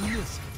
missing.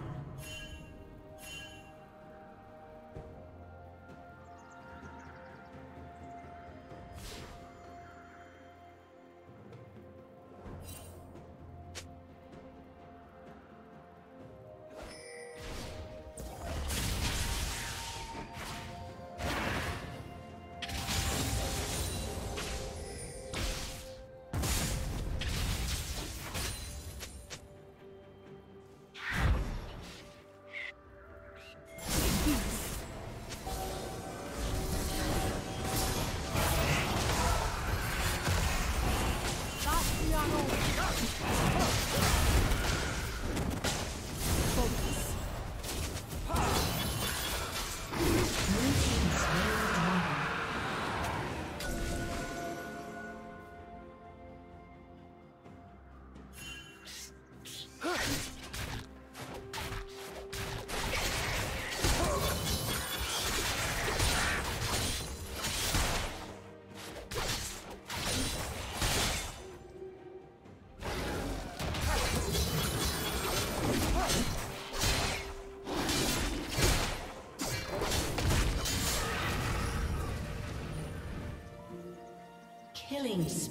Killing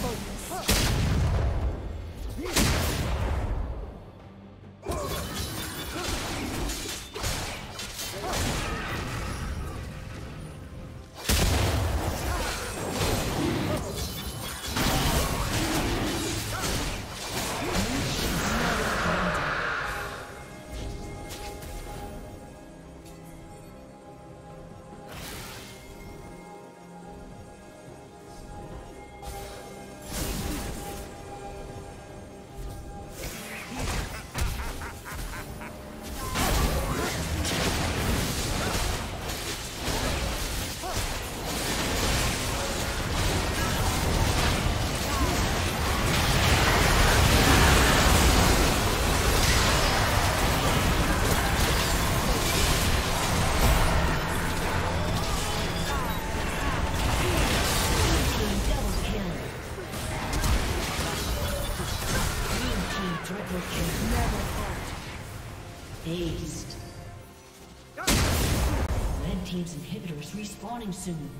という respawning soon.